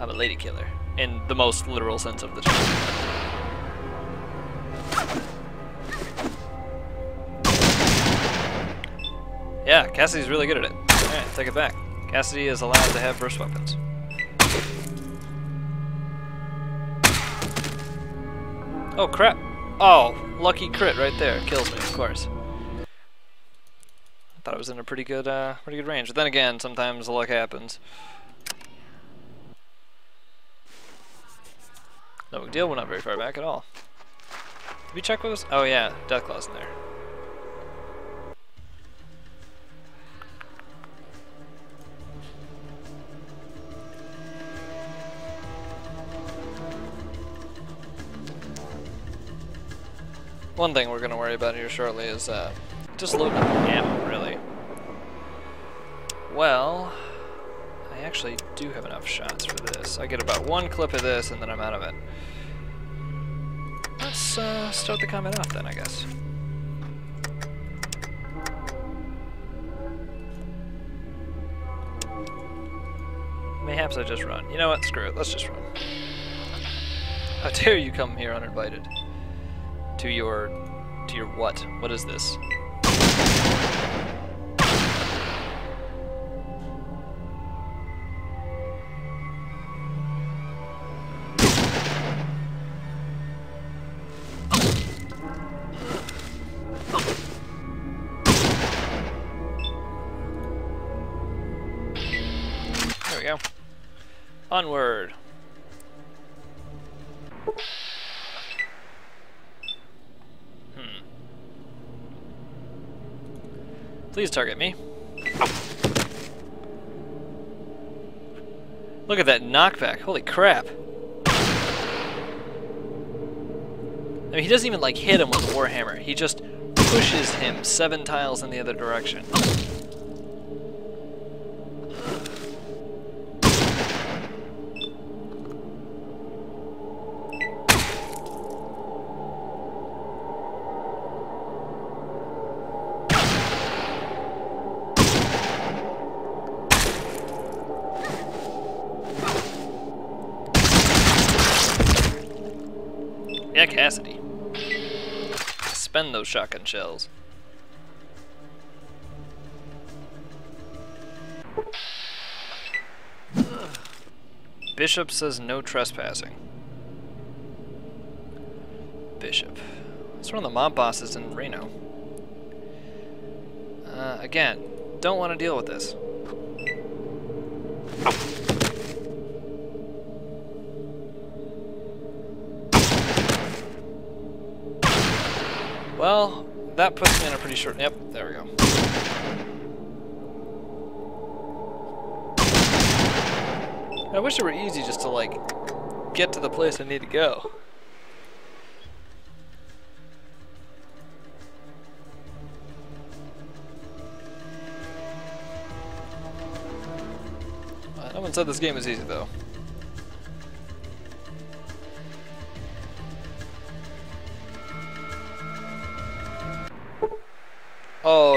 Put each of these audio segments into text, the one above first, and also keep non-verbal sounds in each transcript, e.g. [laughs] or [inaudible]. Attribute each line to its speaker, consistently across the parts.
Speaker 1: I'm a lady killer, in the most literal sense of the term. Yeah, Cassidy's really good at it. Alright, take it back. Cassidy is allowed to have burst weapons. Oh crap! Oh, lucky crit right there. Kills me, of course. I thought I was in a pretty good, uh, pretty good range. But then again, sometimes luck happens. No big deal, we're not very far back at all. Did we check what was? Oh yeah, Deathclaw's in there. One thing we're going to worry about here shortly is uh, just loading up ammo, really. Well, I actually do have enough shots for this. I get about one clip of this and then I'm out of it. Let's uh, start the combat off then, I guess. Mayhaps I just run. You know what? Screw it. Let's just run. How dare you come here uninvited? To your... to your what? What is this? There we go. Onward. Hmm. Please target me. Look at that knockback. Holy crap. I mean, he doesn't even like hit him with the Warhammer. He just pushes him seven tiles in the other direction. Cassidy. Spend those shotgun shells. Bishop says no trespassing. Bishop. That's one of the mob bosses in Reno. Uh, again, don't want to deal with this. Well, that puts me in a pretty short... Yep, there we go. I wish it were easy just to, like, get to the place I need to go. Uh, no one said this game is easy, though.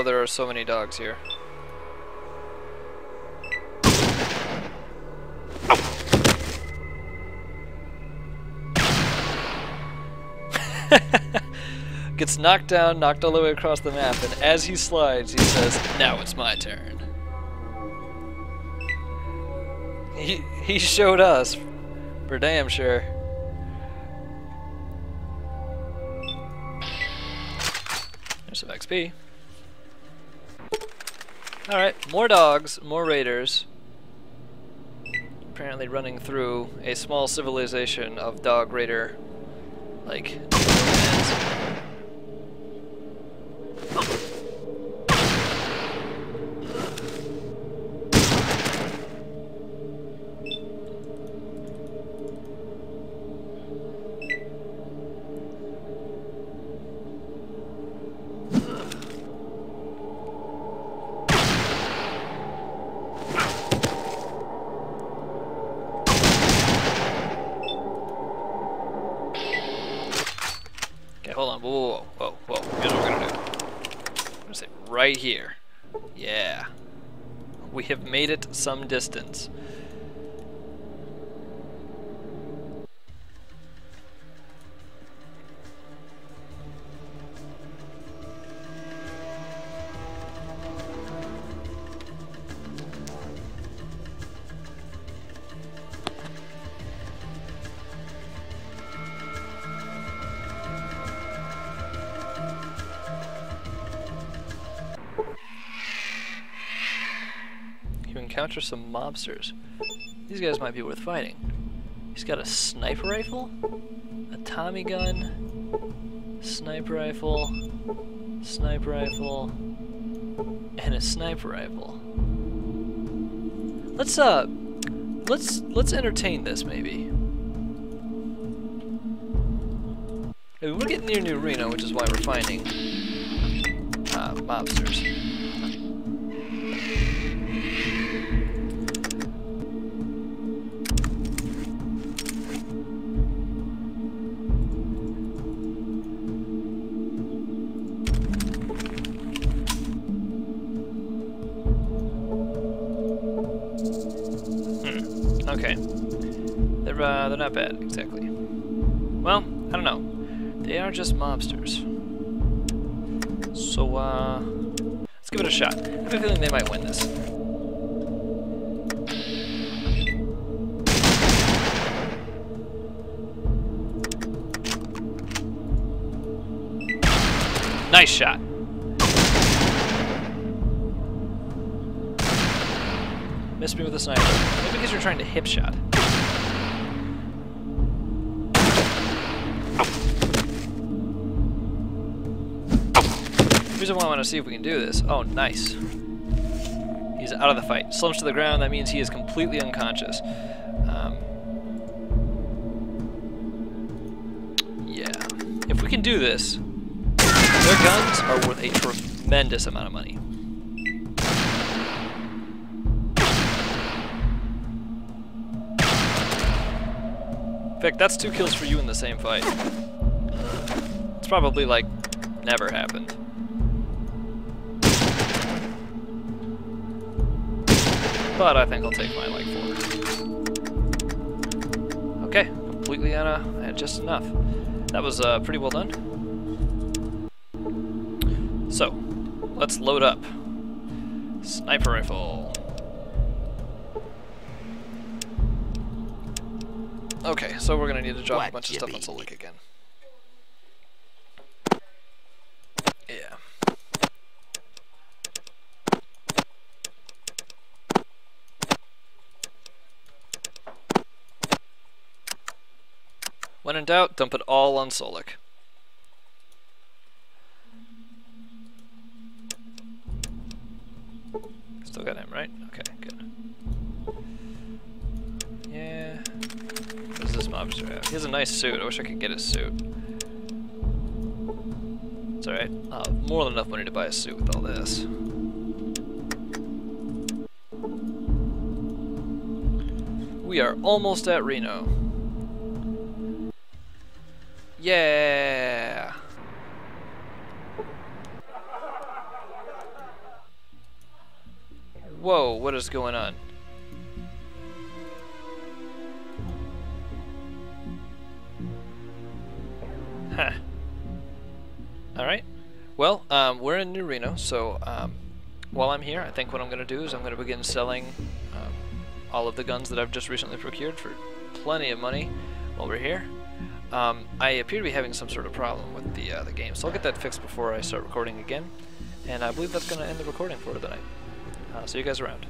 Speaker 1: There are so many dogs here. [laughs] Gets knocked down, knocked all the way across the map, and as he slides, he says, Now it's my turn. He, he showed us, for damn sure. There's some XP. Alright, more dogs, more raiders. Apparently running through a small civilization of dog raider, like, right here. Yeah. We have made it some distance. Encounter some mobsters. These guys might be worth fighting. He's got a sniper rifle, a Tommy gun, sniper rifle, sniper rifle, and a sniper rifle. Let's uh, let's let's entertain this maybe. Maybe we're getting near New Reno, which is why we're finding uh, mobsters. Uh, they're not bad exactly. Well, I don't know. They are just mobsters. So uh, let's give it a shot. I have a feeling they might win this. Nice shot. Missed me with a sniper. Maybe because you're trying to hip shot. Here's what I want to see if we can do this. Oh, nice. He's out of the fight. Slumps to the ground, that means he is completely unconscious. Um, yeah. If we can do this, their guns are worth a tremendous amount of money. In that's two kills for you in the same fight. It's probably like never happened. But I think I'll take my like four. Okay, completely out of just enough. That was uh, pretty well done. So, let's load up. Sniper rifle. Okay, so we're gonna need to drop
Speaker 2: What
Speaker 1: a bunch of stuff on? Sulik again. Yeah. When in doubt, dump it all on Sulik. Still got him, right? Okay, good. Yeah. What does this mobster have? He has a nice suit. I wish I could get his suit. It's alright. Have more than enough money to buy a suit with all this. We are almost at Reno. Yeah! Whoa, what is going on? Huh. Alright. Well, um, we're in New Reno, so um, while I'm here, I think what I'm going to do is I'm going to begin selling um, all of the guns that I've just recently procured for plenty of money while we're here. Um, I appear to be having some sort of problem with the, uh, the game, so I'll get that fixed before I start recording again. And I believe that's going to end the recording for tonight. Uh, see you guys around.